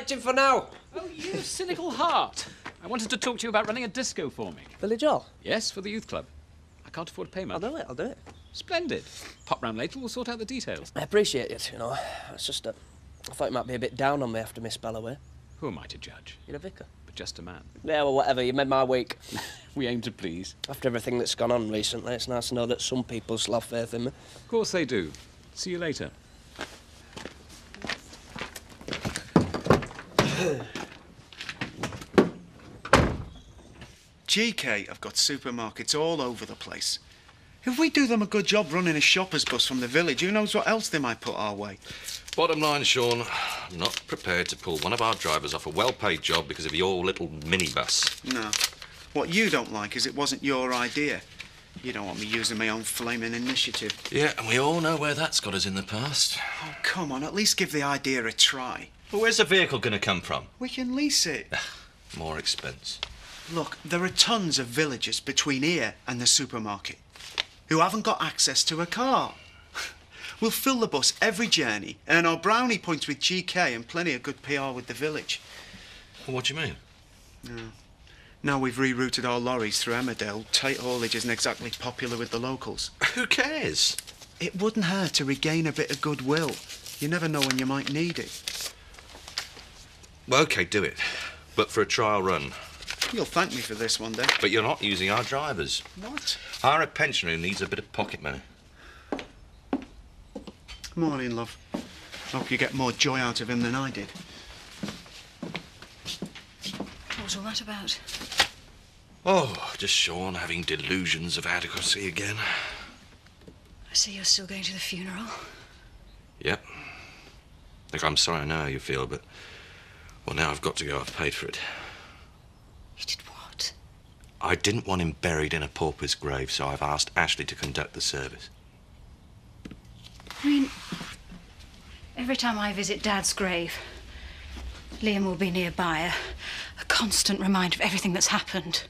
Hey, Rev, what are you collecting for now? Oh, you cynical heart. I wanted to talk to you about running a disco for me. Village Hall? Yes, for the youth club. I can't afford to pay much. I'll do it, I'll do it. Splendid. Pop round later, we'll sort out the details. I appreciate it, you know. It's just that I thought you might be a bit down on me after Miss Bell away. Who am I to judge? You're a vicar. But just a man. Yeah, well, whatever. You made my week. We aim to please. After everything that's gone on recently, it's nice to know that some people still have faith in me. Of course they do. See you later. GK have got supermarkets all over the place. If we do them a good job running a shopper's bus from the village, who knows what else they might put our way? Bottom line, Sean, I'm not prepared to pull one of our drivers off a well-paid job because of your little minibus. No. What you don't like is it wasn't your idea. You don't want me using my own flaming initiative. Yeah, and we all know where that's got us in the past. Oh, come on, at least give the idea a try. But where's the vehicle going to come from? We can lease it. More expense. Look, there are tons of villagers between here and the supermarket who haven't got access to a car. We'll fill the bus every journey, earn our brownie points with GK and plenty of good PR with the village. Well, what do you mean? Now we've rerouted our lorries through Emmerdale, Tate Haulage isn't exactly popular with the locals. Who cares? It wouldn't hurt to regain a bit of goodwill. You never know when you might need it. Well, OK, do it. But for a trial run. You'll thank me for this one day. But you're not using our drivers. What? Hire a pensioner who needs a bit of pocket money. Morning, love. Hope you get more joy out of him than I did. What was all that about? Oh, just Sean having delusions of adequacy again. I see you're still going to the funeral. Yep. Look, I'm sorry I know how you feel, but... Well, now I've got to go. I've paid for it. You did what? I didn't want him buried in a pauper's grave, so I've asked Ashley to conduct the service. I mean, every time I visit Dad's grave, Liam will be nearby, a, a constant reminder of everything that's happened.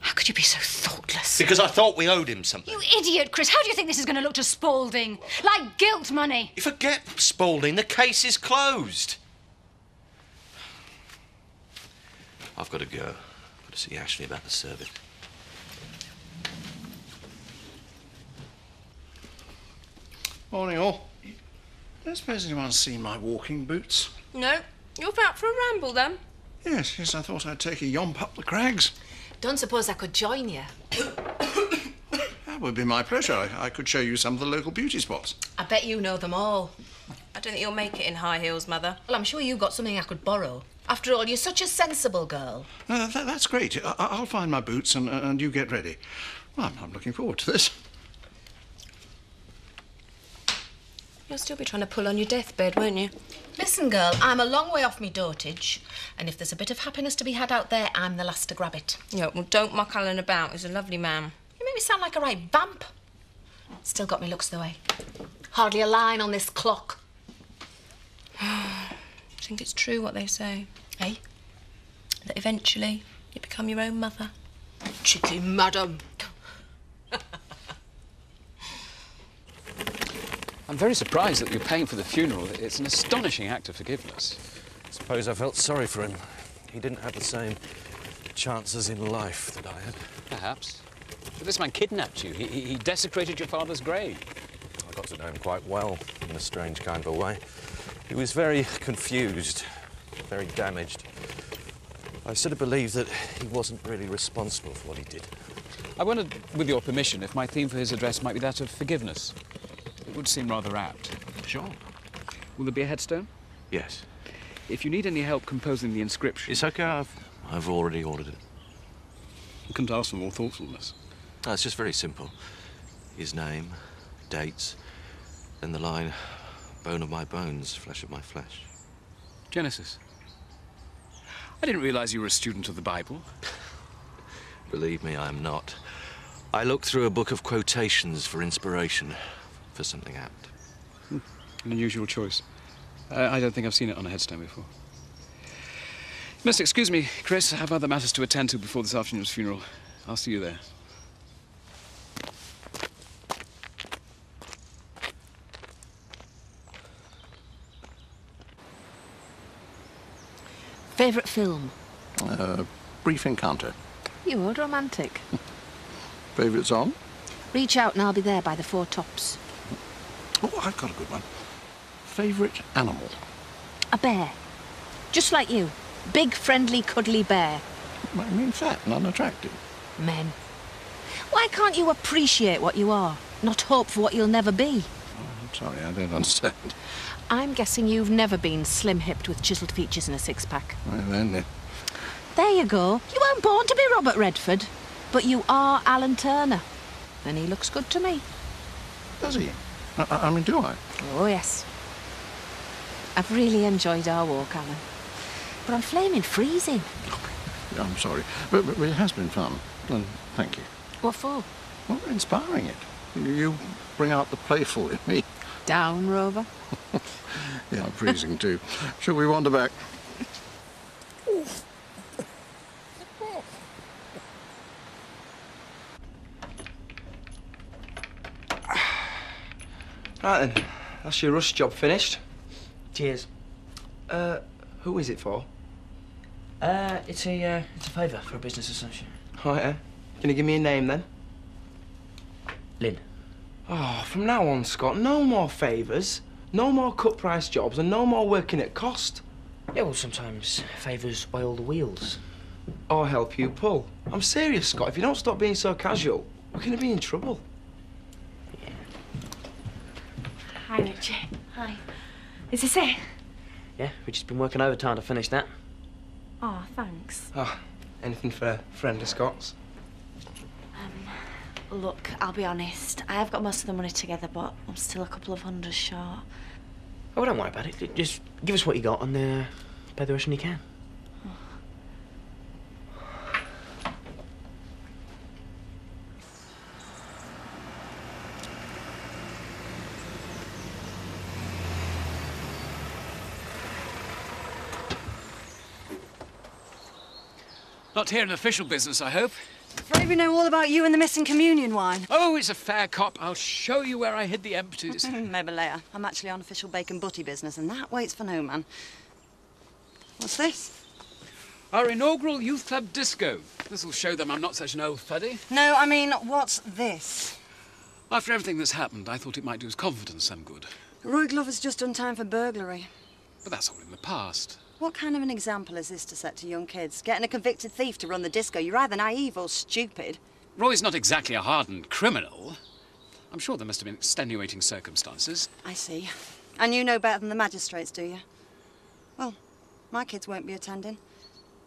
How could you be so thoughtless? Because I thought we owed him something. You idiot, Chris. How do you think this is going to look to Spaulding? Like guilt money. You forget, Spaulding, the case is closed. I've got to go. I've got to see Ashley about the service. Morning, all. Don't suppose anyone's seen my walking boots? No, you're out for a ramble then. Yes, yes, I thought I'd take a yomp up the crags. Don't suppose I could join you. That would be my pleasure. I, I could show you some of the local beauty spots. I bet you know them all. I don't think you'll make it in high heels, Mother. Well, I'm sure you've got something I could borrow. After all, you're such a sensible girl. Uh, that, that's great. I, I'll find my boots and, and you get ready. Well, I'm, I'm looking forward to this. You'll still be trying to pull on your deathbed, won't you? Listen, girl, I'm a long way off me dotage, and if there's a bit of happiness to be had out there, I'm the last to grab it. Yeah, well, don't muck Alan about. He's a lovely man. You make me sound like a right vamp. Still got me looks the way. Hardly a line on this clock. I think it's true what they say, eh? That eventually you become your own mother. Cheeky madam. I'm very surprised that you're paying for the funeral. It's an astonishing act of forgiveness. I Suppose I felt sorry for him. He didn't have the same chances in life that I had. Perhaps. But this man kidnapped you. He, he he desecrated your father's grave. I got to know him quite well, in a strange kind of a way. He was very confused, very damaged. I sort of believe that he wasn't really responsible for what he did. I wondered, with your permission, if my theme for his address might be that of forgiveness. It would seem rather apt. Sure. Will there be a headstone? Yes. If you need any help composing the inscription, It's okay. I've, I've already ordered it. you couldn't ask for more thoughtfulness. No, it's just very simple. His name, dates, then the line, bone of my bones, flesh of my flesh. Genesis. I didn't realize you were a student of the Bible. Believe me, I am not. I look through a book of quotations for inspiration, for something apt. An unusual choice. Uh, I don't think I've seen it on a headstone before. You must excuse me, Chris. I have other matters to attend to before this afternoon's funeral. I'll see you there. Favourite film? Uh, brief encounter. You old romantic. Favourite song? Reach out and I'll be there by the Four Tops. Oh, I've got a good one. Favourite animal? A bear. Just like you. Big, friendly, cuddly bear. I mean, fat and unattractive. Men. Why can't you appreciate what you are, not hope for what you'll never be? I'm sorry, I don't understand. I'm guessing you've never been slim-hipped with chiselled features and a six-pack. Well, then, uh, There you go. You weren't born to be Robert Redford, but you are Alan Turner. And he looks good to me. does he? I, I I mean, do I? Oh, yes. I've really enjoyed our walk, Alan. But I'm flaming freezing. I'm sorry. But, but it has been fun. And thank you. What for? Well, inspiring it. You bring out the playful in me. Down, Rover. Yeah, I'm freezing too. Shall we wander back? Right then, that's your rush job finished. Cheers. Uh, who is it for? Uh, it's a uh, it's a favour for a business associate. Oh yeah. Can you give me a name then? Lynn. Oh, from now on, Scott, no more favours, no more cut price jobs, and no more working at cost. Yeah, well, sometimes favours oil the wheels. Or help you pull. I'm serious, Scott. If you don't stop being so casual, we're going to be in trouble. Yeah. Hi, Richie. Hi. Is this it? Yeah, we've just been working overtime to finish that. Oh, thanks. Oh, anything for a friend of Scott's? Look, I'll be honest. I have got most of the money together, but I'm still a couple of hundred short. Oh, don't worry about it. Just give us what you got and uh, pay the rest when you can. Not here in official business, I hope. Afraid we know all about you and the missing communion wine. Oh, it's a fair cop. I'll show you where I hid the empties. Maybe later. I'm actually on official bacon butty business, and that waits for no man. What's this? Our inaugural youth club disco. This'll show them I'm not such an old fuddy. No, I mean, what's this? After everything that's happened, I thought it might do his confidence some good. Roy Glover's just done time for burglary. But that's all in the past. What kind of an example is this to set to young kids? Getting a convicted thief to run the disco. You're either naive or stupid. Roy's not exactly a hardened criminal. I'm sure there must have been extenuating circumstances. I see. And you know better than the magistrates, do you? Well, my kids won't be attending.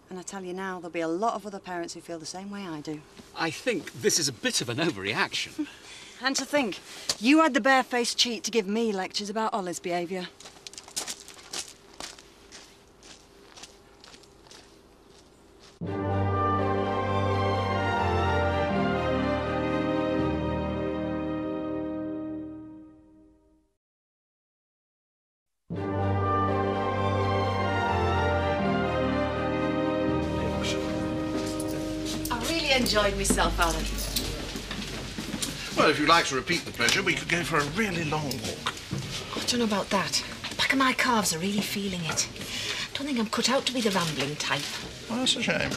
And I tell you now, there'll be a lot of other parents who feel the same way I do. I think this is a bit of an overreaction. And to think, you had the barefaced cheat to give me lectures about Ollie's behaviour. Enjoyed myself, Alan. Well, if you'd like to repeat the pleasure, we could go for a really long walk. I don't know about that. The back of my calves are really feeling it. Don't think I'm cut out to be the rambling type. Well, that's a shame.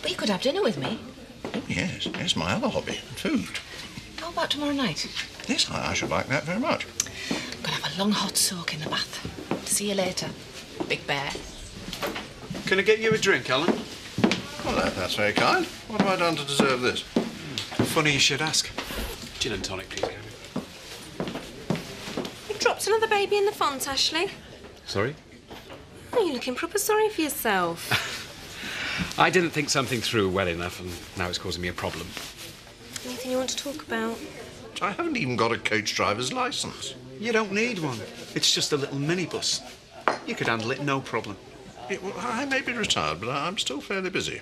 But you could have dinner with me. Oh, yes, yes, my other hobby, food. How about tomorrow night? Yes, I, I should like that very much. I'm gonna have a long hot soak in the bath. See you later, Big Bear. Can I get you a drink, Alan? Well, that, that's very kind. What have I done to deserve this? Funny you should ask. Gin and tonic, please, Gary. You dropped another baby in the font, Ashley. Sorry? Oh, you're looking proper sorry for yourself. I didn't think something through well enough, and now it's causing me a problem. Anything you want to talk about? I haven't even got a coach driver's license. You don't need one. It's just a little minibus. You could handle it no problem. Yeah, well, I may be retired, but I'm still fairly busy.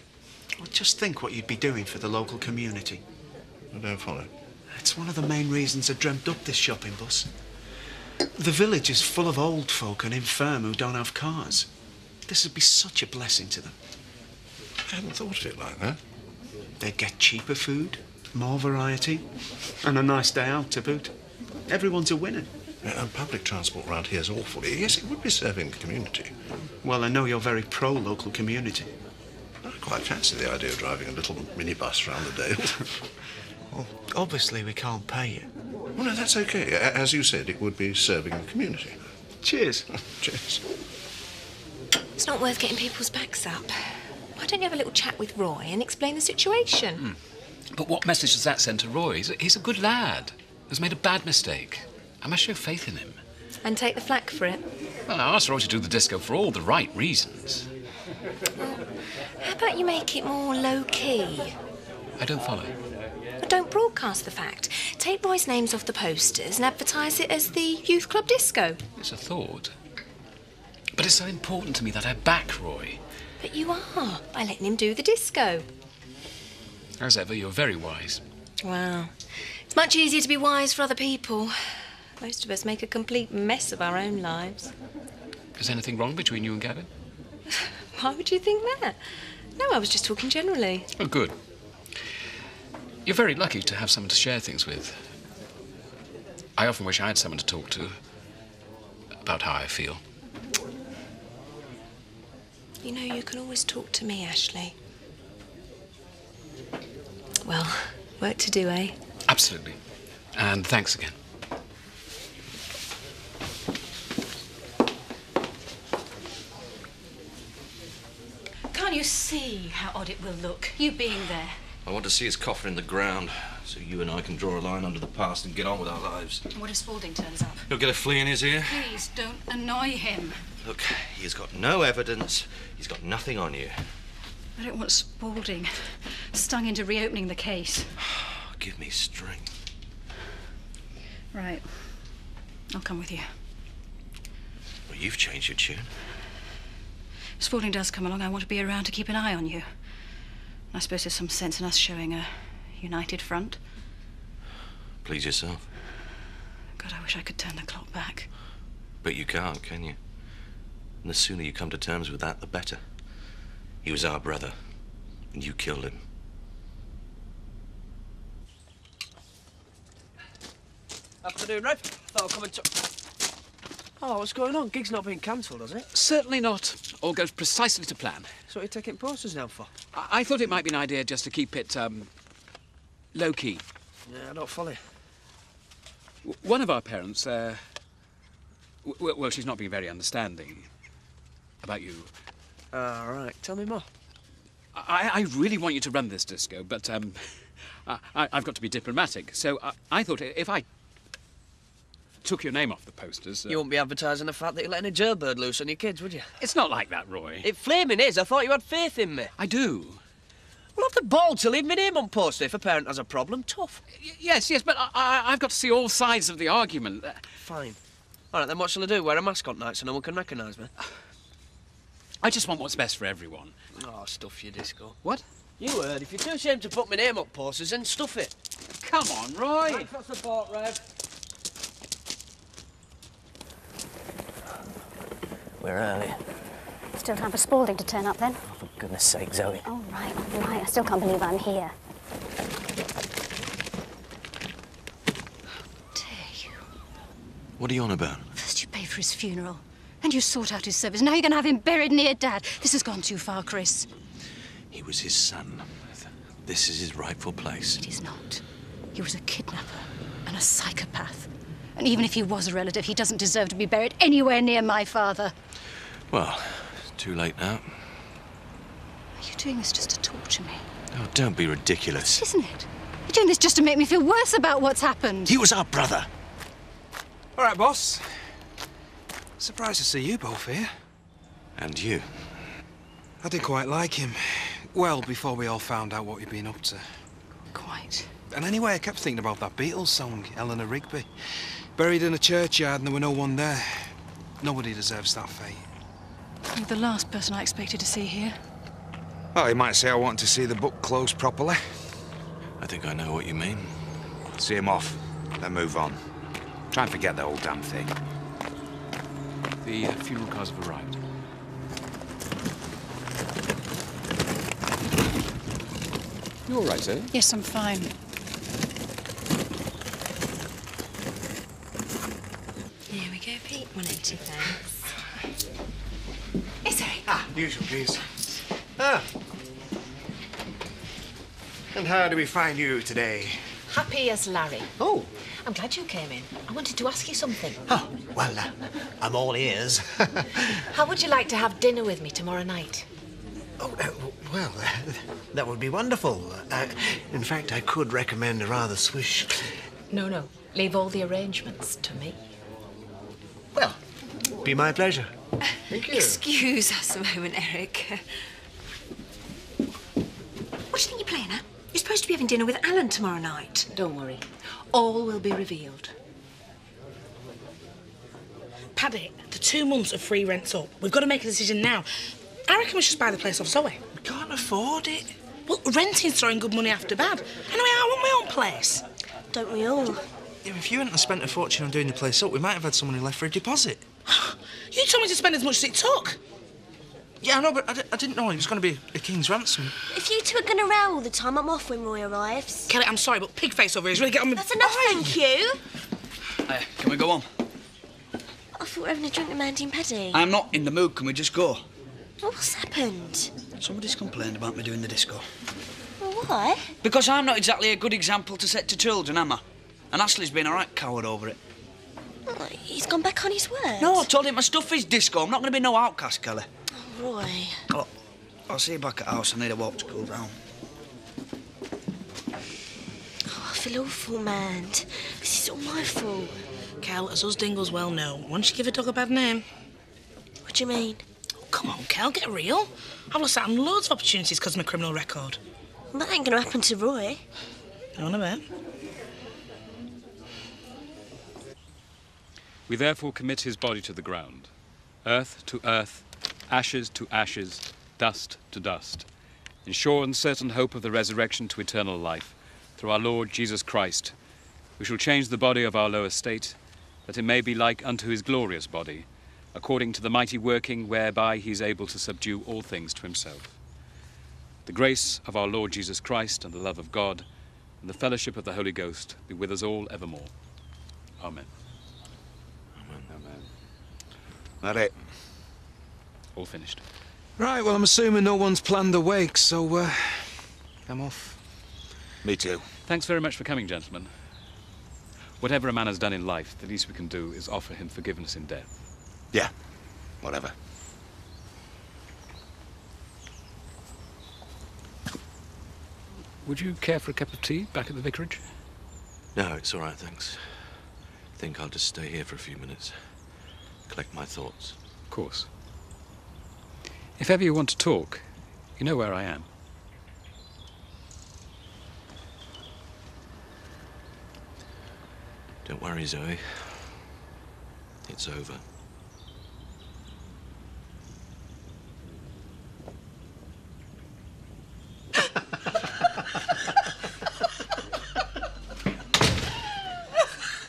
Well, just think what you'd be doing for the local community. I don't follow. It's one of the main reasons I dreamt up this shopping bus. The village is full of old folk and infirm who don't have cars. This would be such a blessing to them. I hadn't thought of it like that. They'd get cheaper food, more variety, and a nice day out to boot. Everyone's a winner. And public transport around here is awful. Yes, it would be serving the community. Well, I know you're very pro local community. I quite fancy the idea of driving a little minibus round the Dale. Well, obviously we can't pay you. well, no, that's okay. As you said, it would be serving the community. Cheers. Cheers. It's not worth getting people's backs up. Why don't you have a little chat with Roy and explain the situation? Hmm. But what message does that send to Roy? He's a, he's a good lad who's made a bad mistake. I must show faith in him. And take the flak for it. Well, I asked Roy to do the disco for all the right reasons. How about you make it more low key? I don't follow. Don't broadcast the fact. Take Roy's names off the posters and advertise it as the Youth Club Disco. It's a thought. But it's so important to me that I back Roy. But you are, by letting him do the disco. As ever, you're very wise. Wow. It's much easier to be wise for other people. Most of us make a complete mess of our own lives. Is anything wrong between you and Gavin? Why would you think that? No, I was just talking generally. Oh, good. You're very lucky to have someone to share things with. I often wish I had someone to talk to about how I feel. You know, you can always talk to me, Ashley. Well, work to do, eh? Absolutely. And thanks again. Can't you see how odd it will look, you being there? I want to see his coffin in the ground so you and I can draw a line under the past and get on with our lives. What if Spaulding turns up? He'll get a flea in his ear. Please don't annoy him. Look, he's got no evidence. He's got nothing on you. I don't want Spaulding stung into reopening the case. Give me strength. Right. I'll come with you. Well, you've changed your tune. If Spaulding does come along, I want to be around to keep an eye on you. I suppose there's some sense in us showing a united front. Please yourself. God, I wish I could turn the clock back. But you can't, can you? And the sooner you come to terms with that, the better. He was our brother, and you killed him. Afternoon, Rev. Thought I'll come and... T- oh, what's going on? Gig's not being cancelled, has it? Certainly not. All goes precisely to plan. So what are you taking posters now for? I, I thought it might be an idea just to keep it, um, low key. Yeah, I don't follow you. One of our parents, uh, well, she's not being very understanding about you. All right, tell me more. I, I really want you to run this disco, but um, I, I- I've got to be diplomatic. So I, I thought if I took your name off the posters. uh, You won't be advertising the fact that you're letting a jailbird loose on your kids, would you? It's not like that, Roy. It flaming is. I thought you had faith in me. I do. Well, have the ball to leave my name on poster if a parent has a problem. Tough. Y- yes, yes, but I, I, I've got to see all sides of the argument. Uh, Fine. All right, then what shall I do? Wear a mask on night so no one can recognise me? I just want what's best for everyone. Oh, stuff your Disco. What? You heard. If you're too ashamed to put my name up posters, then stuff it. Come on, Roy. Thanks for support, Rev. We're early. Still time for Spaulding to turn up then? Oh, for goodness sake, Zoe. Oh, right, right. I still can't believe I'm here. Take you. What are you on about? First you pay for his funeral, and you sort out his service. Now you're going to have him buried near Dad. This has gone too far, Chris. He was his son. This is his rightful place. It is not. He was a kidnapper and a psychopath. And even if he was a relative, he doesn't deserve to be buried anywhere near my father. Well, it's too late now. Are you doing this just to torture me? Oh, don't be ridiculous. Isn't it? You're doing this just to make me feel worse about what's happened. He was our brother. All right, boss. Surprised to see you both here. And you. I didn't quite like him. Well, before we all found out what he'd been up to. Quite. And anyway, I kept thinking about that Beatles song, Eleanor Rigby. Buried in a churchyard and there were no one there. Nobody deserves that fate. You're the last person I expected to see here. Oh, you might say I want to see the book closed properly. I think I know what you mean. See him off, then move on. Try and forget the whole damn thing. The uh, funeral cars have arrived. You all right, Zoe? Yes, I'm fine. Here we go, Pete? One empty, thanks. Ah, usual, please. Ah. And how do we find you today? Happy as Larry. Oh. I'm glad you came in. I wanted to ask you something. Oh, well, uh, I'm all ears. How would you like to have dinner with me tomorrow night? Oh, uh, well, uh, that would be wonderful. Uh, in fact, I could recommend a rather swish. No, no. Leave all the arrangements to me. Well, be my pleasure. Thank you. Excuse us a moment, Eric. What do you think you're playing at? You're supposed to be having dinner with Alan tomorrow night. Don't worry. All will be revealed. Paddy, the two months of free rent's up. We've got to make a decision now. I reckon we should buy the place off Zoe. We can't afford it. Well, renting's throwing good money after bad. Anyway, I want my own place. Don't we all? Yeah, if you hadn't spent a fortune on doing the place up, we might have had someone who left for a deposit. You told me to spend as much as it took. Yeah, I know, but I, didn't know it was going to be a king's ransom. If you two are going to row all the time, I'm off when Roy arrives. Kelly, I'm sorry, but Pigface over here is really getting on me. That's enough, thank you. Hey, can we go on? I thought we were having a drink with Mandy and Paddy. I'm not in the mood. Can we just go? What's happened? Somebody's complained about me doing the disco. Well, why? Because I'm not exactly a good example to set to children, am I? And Ashley's been a right coward over it. Oh, he's gone back on his word. No, I told him my stuff is disco. I'm not going to be no outcast, Kelly. Oh, Roy. Look, I'll see you back at house. I need a walk to cool down. Oh, I feel awful, man. This is all my fault. Kel, as us Dingles well know, once you give a dog a bad name. What do you mean? Oh, come on, Kel, get real. I've lost out on loads of opportunities because of my criminal record. That ain't going to happen to Roy. On a bet. We therefore commit his body to the ground, earth to earth, ashes to ashes, dust to dust, in sure and certain hope of the resurrection to eternal life, through our Lord Jesus Christ, who shall change the body of our low estate, that it may be like unto his glorious body, according to the mighty working whereby he is able to subdue all things to himself. The grace of our Lord Jesus Christ and the love of God and the fellowship of the Holy Ghost be with us all evermore. Amen. That it. All finished. Right, well, I'm assuming no one's planned the wake, so, uh, I'm off. Me too. Thanks very much for coming, gentlemen. Whatever a man has done in life, the least we can do is offer him forgiveness in death. Yeah, whatever. Would you care for a cup of tea back at the vicarage? No, it's all right, thanks. I think I'll just stay here for a few minutes. Collect my thoughts. Of course. If ever you want to talk, you know where I am. Don't worry, Zoe. It's over.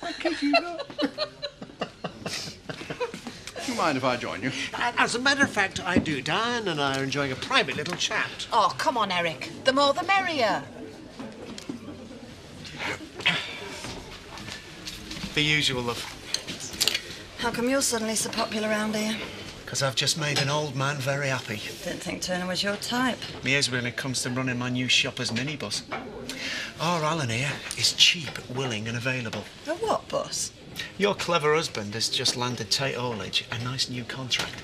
I kid you not. Do you mind if I join you? As a matter of fact, I do. Diane and I are enjoying a private little chat. Oh, come on, Eric. The more the merrier. The usual, love. How come you're suddenly so popular around here? Because I've just made an old man very happy. Didn't think Turner was your type. Me is when it comes to running my new shopper's minibus. Our Alan here is cheap, willing, and available. A what bus? Your clever husband has just landed Tate Haulage a nice new contract.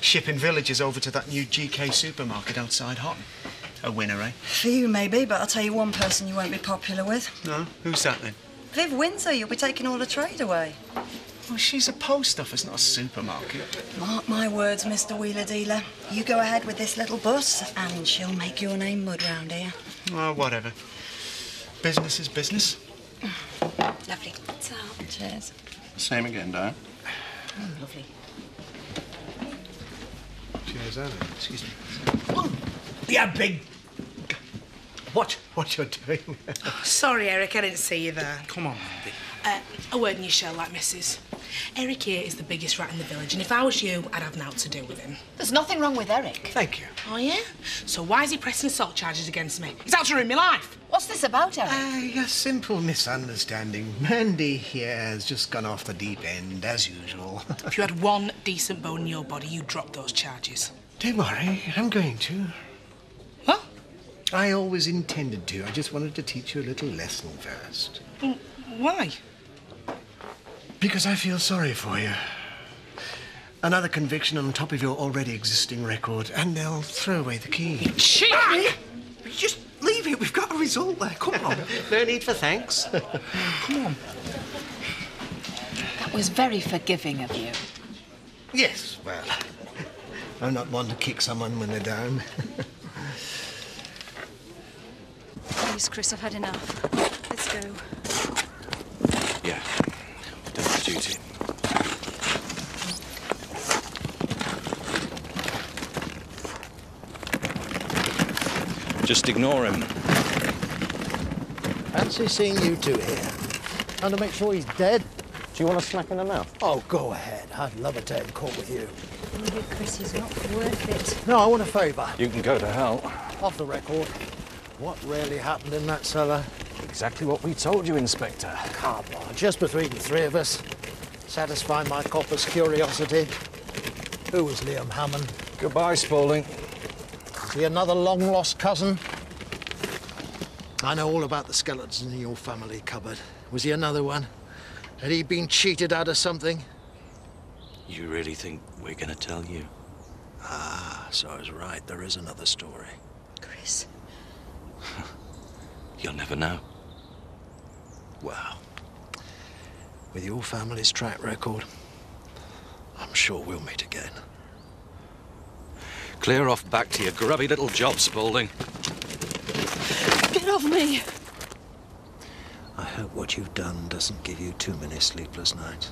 Shipping villages over to that new GK supermarket outside Hotten. A winner, eh? For you, maybe, but I'll tell you one person you won't be popular with. No? Who's that then? Viv Windsor, you'll be taking all the trade away. Well, she's a post office, not a supermarket. Mark my words, Mr. Wheeler Dealer. You go ahead with this little bus, and she'll make your name mud round here. Well, whatever. Business is business. Lovely. So, Cheers. Same again, Diane. oh, lovely. Cheers, Alan. Excuse me. Yeah, big. What? What you're doing? Sorry, Eric, I didn't see you there. Come on, Mandy. Uh, a word in your shell, like Mrs. Eric here is the biggest rat in the village, and if I was you, I'd have naught to do with him. There's nothing wrong with Eric. Thank you. Oh, yeah? So why is he pressing assault charges against me? He's out to ruin my life. What's this about, Eric? Uh, a simple misunderstanding. Mandy here has just gone off the deep end, as usual. if you had one decent bone in your body, you'd drop those charges. Don't worry, I'm going to. What? I always intended to. I just wanted to teach you a little lesson first. Why? Because I feel sorry for you. Another conviction on top of your already existing record, and they'll throw away the key. Cheat! me! Ah! Just leave it. We've got a result there. Come on. no need for thanks. Come on. That was very forgiving of you. Yes, well, I'm not one to kick someone when they're down. Please, Chris, I've had enough. Let's go. Yeah. Done your duty. Just ignore him. Fancy seeing you two here. And to make sure he's dead. Do you want a smack in the mouth? Oh, go ahead. I'd love a day in court with you. Leave it, Chris. He's not worth it. No, I want a favour. You can go to hell. Off the record. What really happened in that cellar? Exactly what we told you, Inspector. Come on, just between the three of us. Satisfy my copper's curiosity. Who was Liam Hammond? Goodbye, Spaulding. Is he another long-lost cousin? I know all about the skeletons in your family cupboard. Was he another one? Had he been cheated out of something? You really think we're gonna tell you? Ah, so I was right. There is another story. Chris. You'll never know. Well, with your family's track record, I'm sure we'll meet again. Clear off back to your grubby little job, Spaulding. Get off me! I hope what you've done doesn't give you too many sleepless nights.